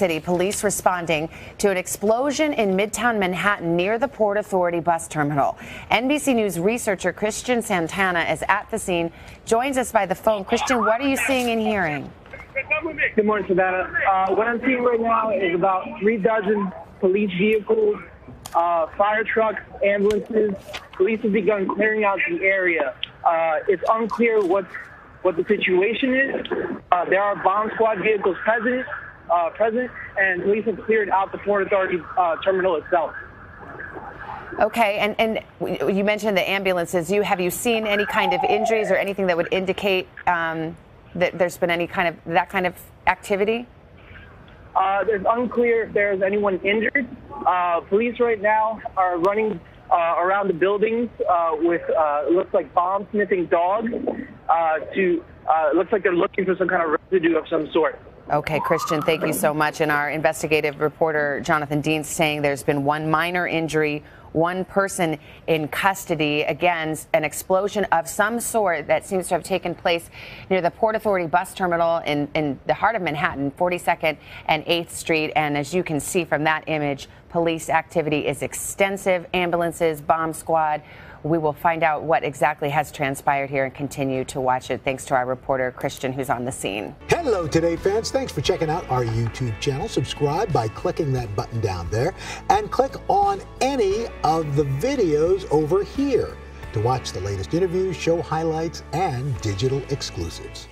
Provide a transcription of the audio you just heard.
City, police responding to an explosion in Midtown Manhattan near the Port Authority bus terminal. NBC News researcher Christian Santana is at the scene, joins us by the phone. Christian, what are you seeing and hearing? Good morning, Savannah. Uh, what I'm seeing right now is about three dozen police vehicles, uh, fire trucks, ambulances. Police have begun clearing out the area. Uh, it's unclear what what the situation is. Uh, there are bomb squad vehicles present, uh, present, and police have cleared out the Port Authority uh, terminal itself. Okay, and, and you mentioned the ambulances. You have you seen any kind of injuries or anything that would indicate um, that there's been any kind of that kind of activity? Uh, there's unclear if there's anyone injured. Uh, police right now are running uh, around the buildings uh, with uh, looks like bomb sniffing dogs. Uh, to looks like they're looking for some kind of residue of some sort. Okay, Christian, thank you so much. And our investigative reporter, Jonathan Dienst, saying there's been one minor injury, one person in custody. Again, an explosion of some sort that seems to have taken place near the Port Authority bus terminal in, in the heart of Manhattan, 42nd and 8th Street. And as you can see from that image, police activity is extensive ambulances, bomb squad. We will find out what exactly has transpired here and continue to watch it thanks to our reporter, Christian, who's on the scene. Hello, Today fans. Thanks for checking out our YouTube channel. Subscribe by clicking that button down there and click on any of the videos over here to watch the latest interviews, show highlights, and digital exclusives.